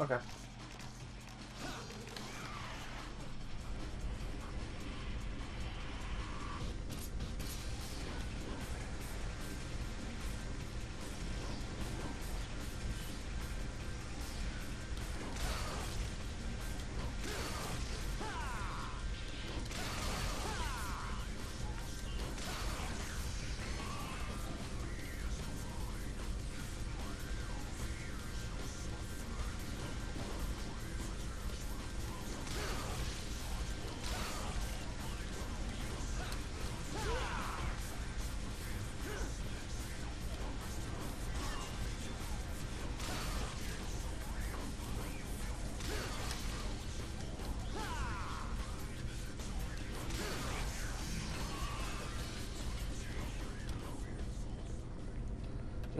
Okay.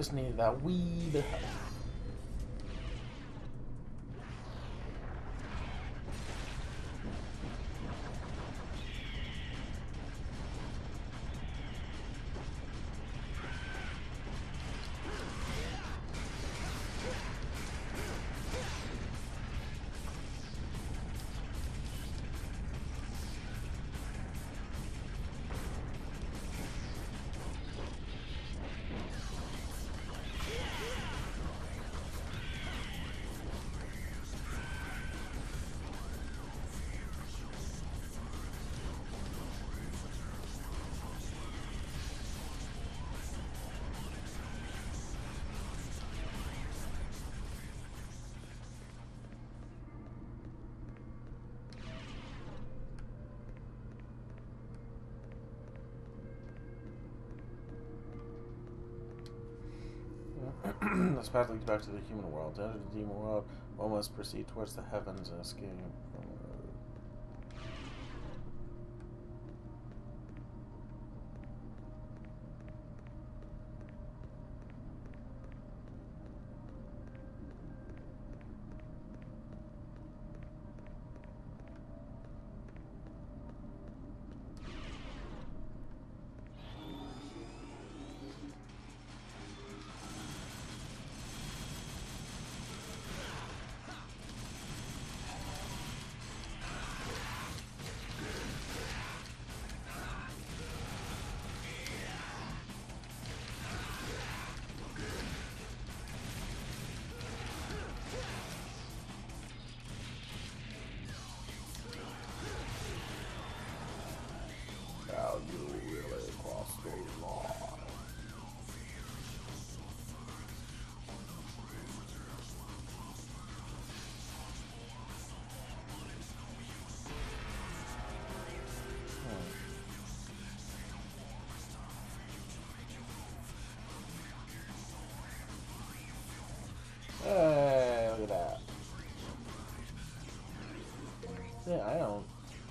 Just needed that wee this path leads back to the human world. To enter the demon world, one must proceed towards the heavens and escape.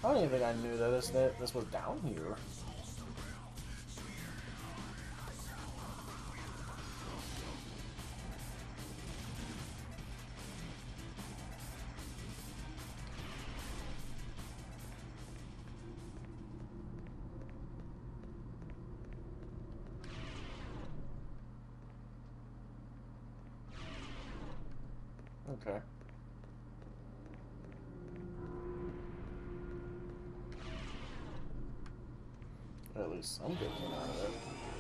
I don't even think I knew that this that this was down here. Okay. At least some good came out of it.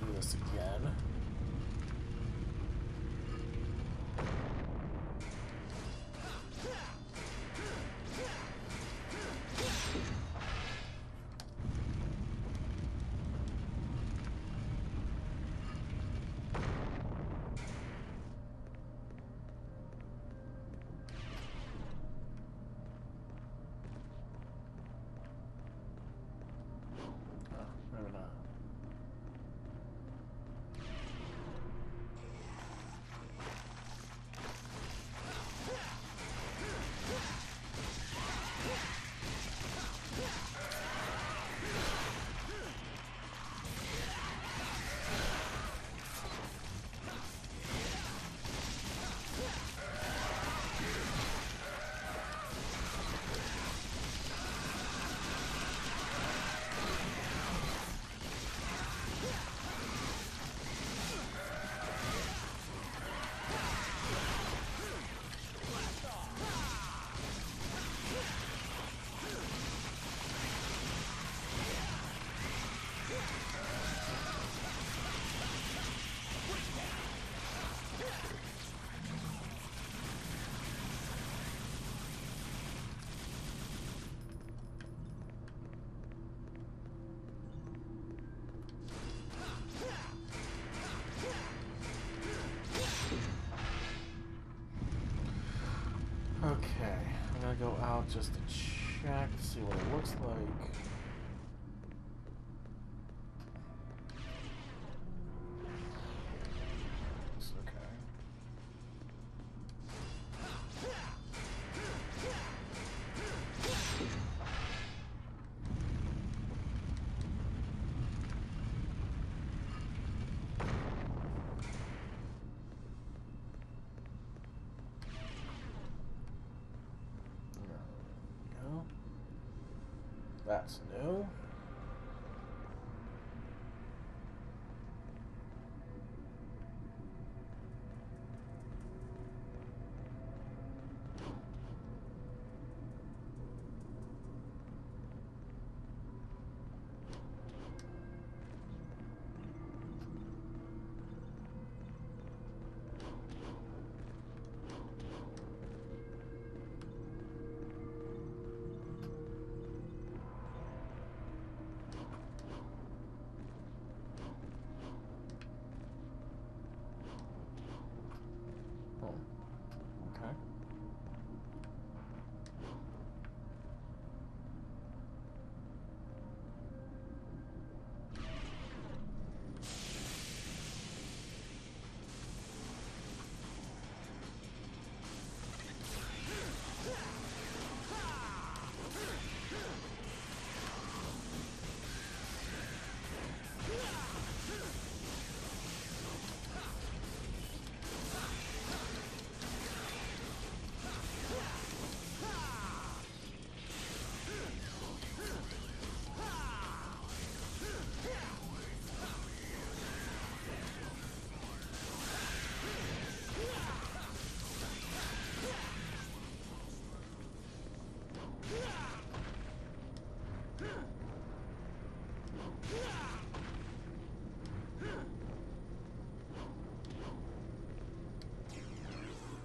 Do this again. Go out just to check, see what it looks like. That's new.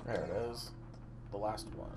There it is. The last one.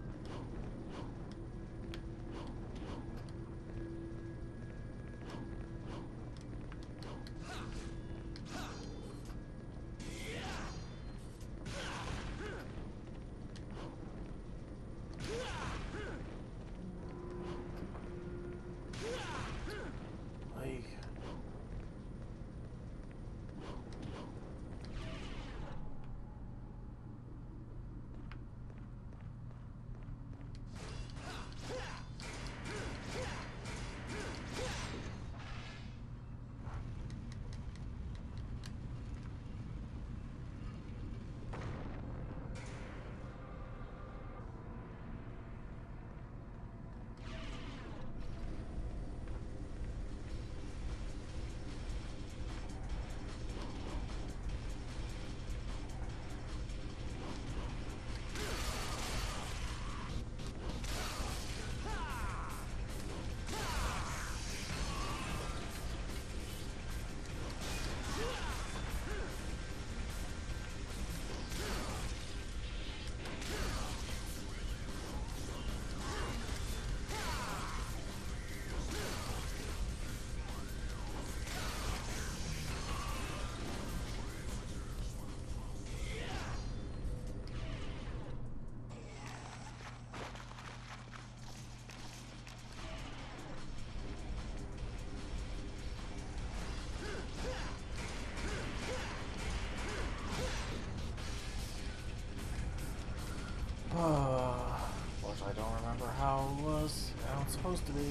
remember how it was, how it's supposed to be.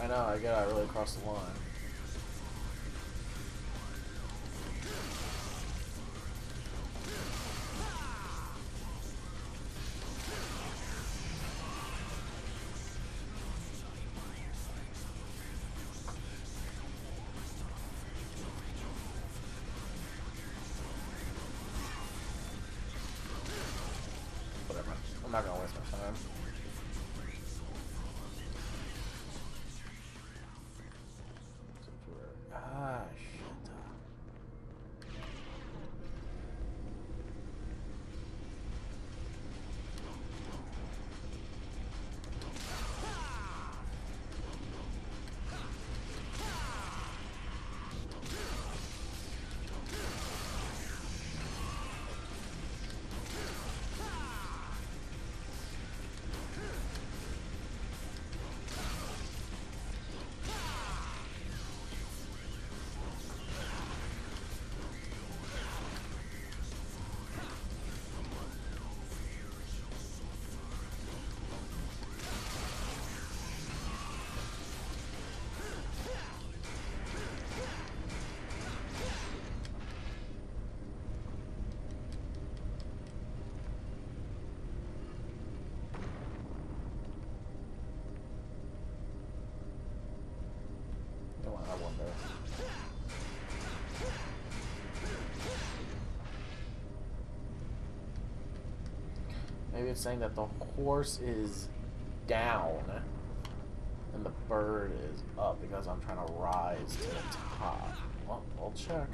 I know, I gotta really cross the line. Maybe it's saying that the horse is down and the bird is up because I'm trying to rise to the top. Well, I'll check.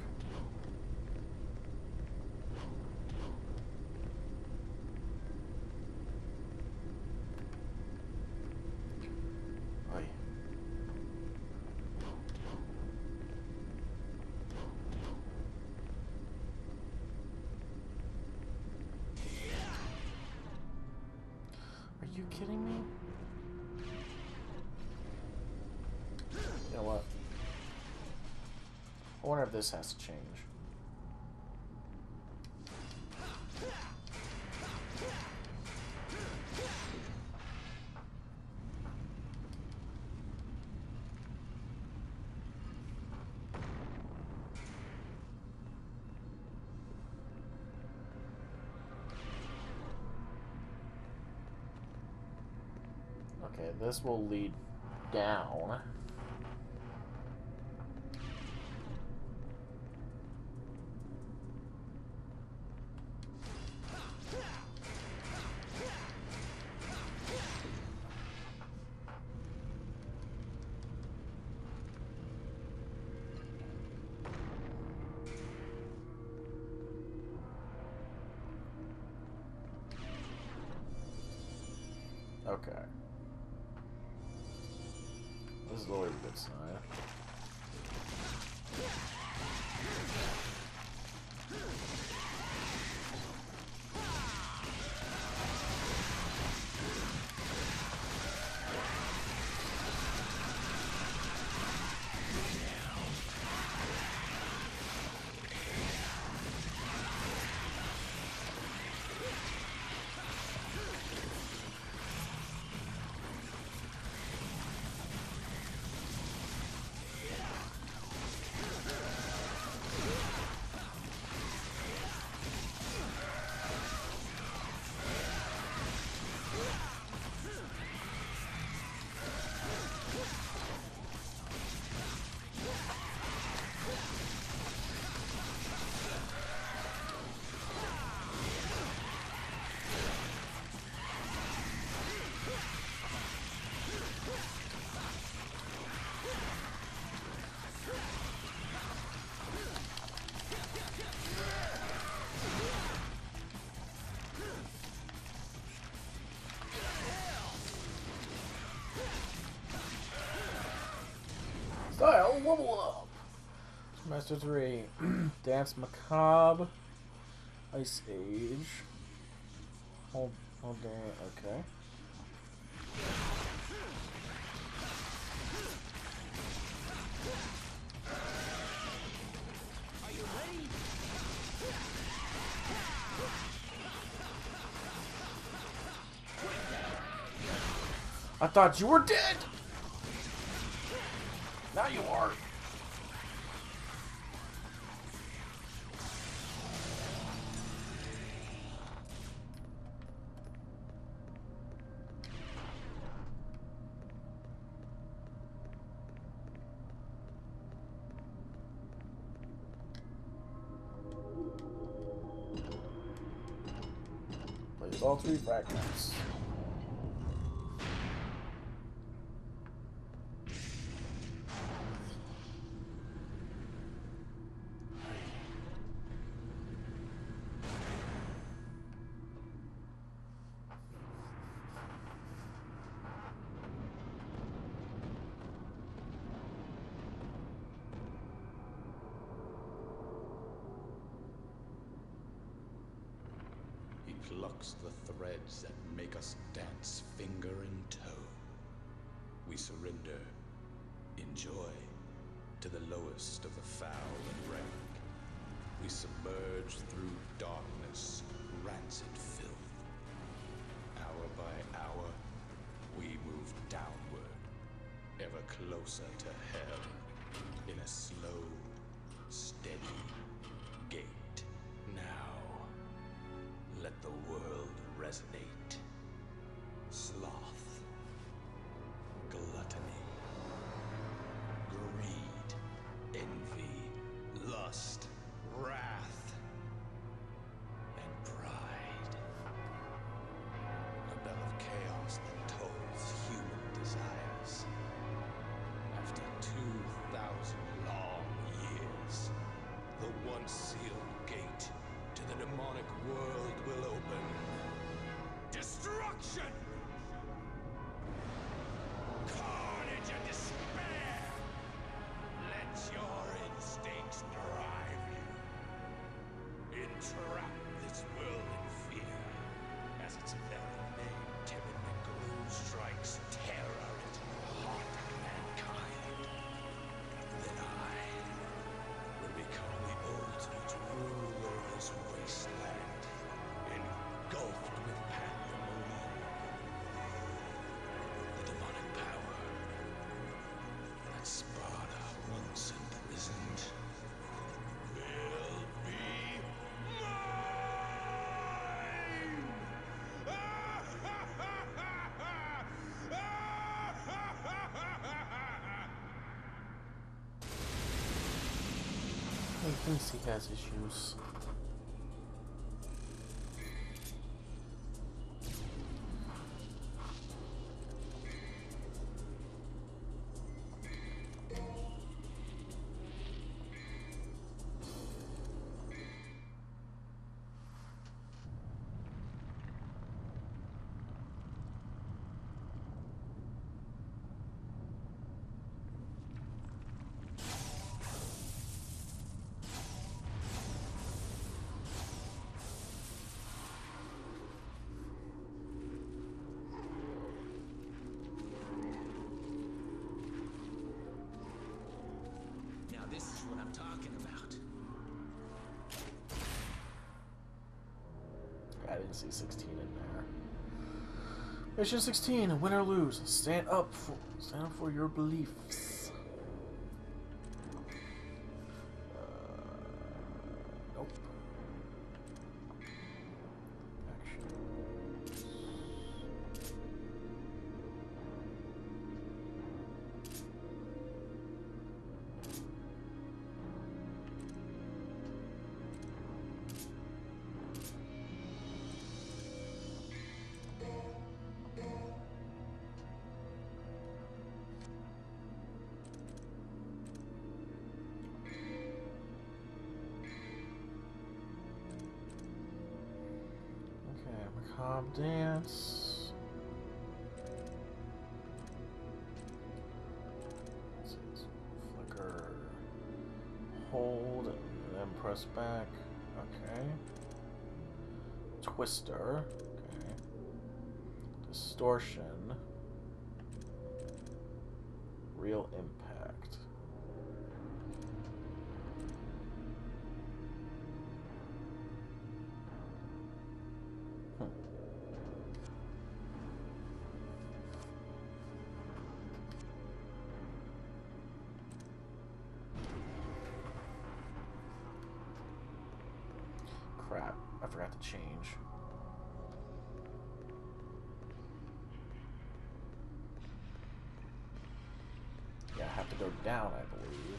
Oy. Are you kidding me? You know what? I wonder if this has to change. Okay, this will lead down. Style level up. Master 3. Dance Macabre. Ice Age. Hold, hold day. Okay. I thought you were dead! Now you are. All three fragments. Plucks the threads that make us dance finger and toe. We surrender, enjoy, to the lowest of the foul and rank. We submerge through darkness, rancid filth. Hour by hour, we move downward, ever closer to hell, in a slow, steady resonate. Sloth, gluttony, greed, envy, lust, wrath, and pride. A bell of chaos that tolls human desires. After 2,000 long years, the once sealed gate to the demonic world. Destruction! Quem sequer assistiu os didn't see 16 in there. Mission 16, win or lose, stand up for stand up for your beliefs. Macabre dance. Flicker. Hold and then press back. Okay. Twister. Okay. Distortion. Real impact. Down, I believe.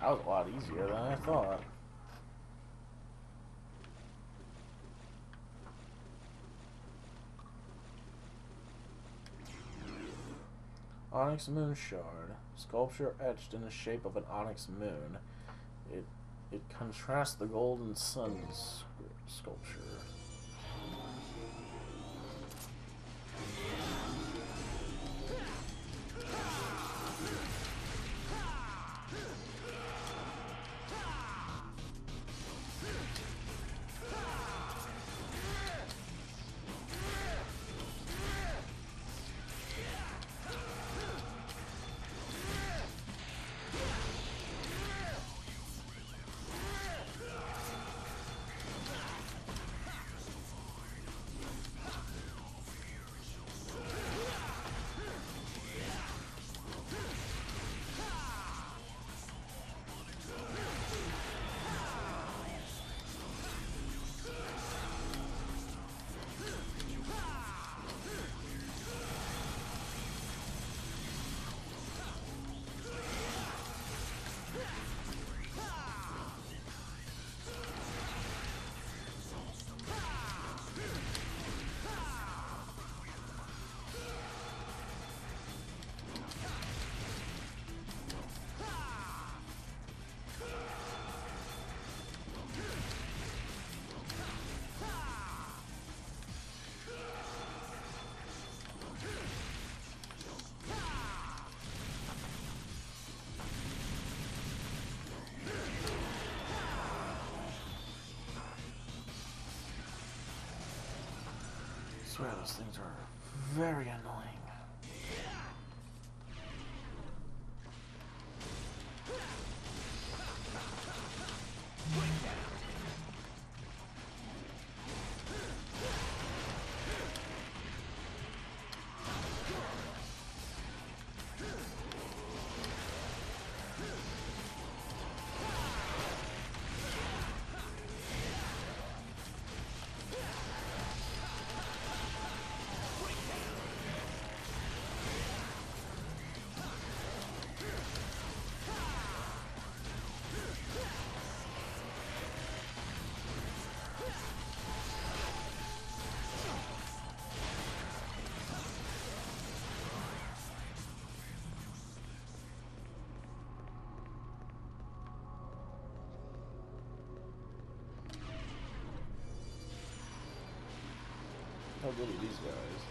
That was a lot easier than I thought. Onyx Moon Shard. Sculpture etched in the shape of an onyx moon. It it contrasts the golden sun sculpture. Swear those things are very annoying. How good are these guys?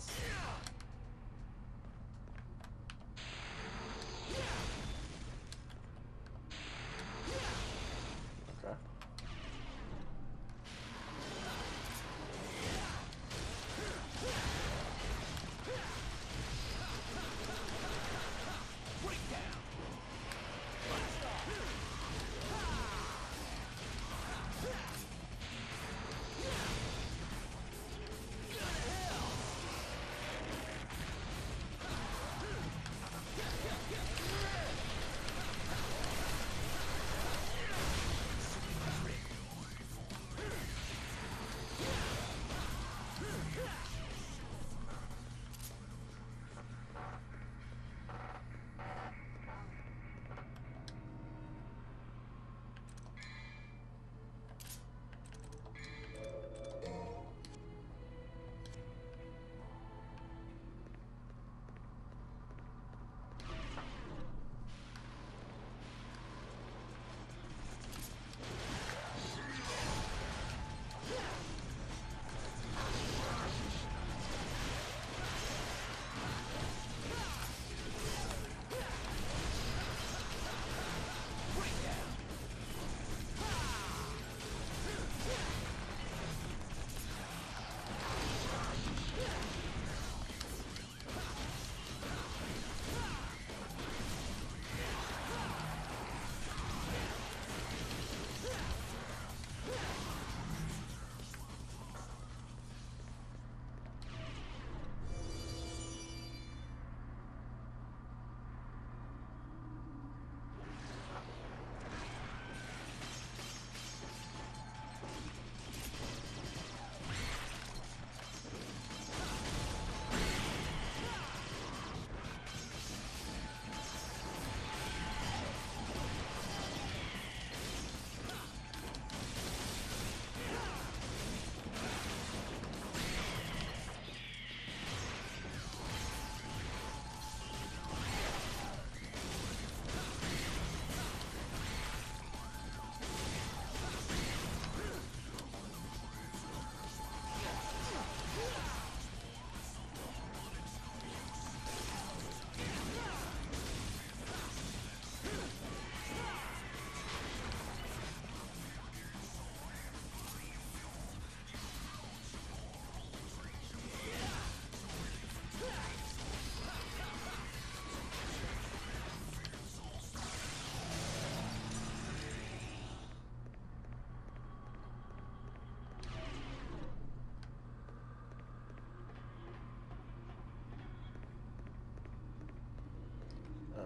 Yes.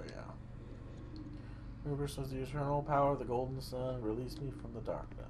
Yeah. Was the eternal power of the golden sun, released me from the darkness.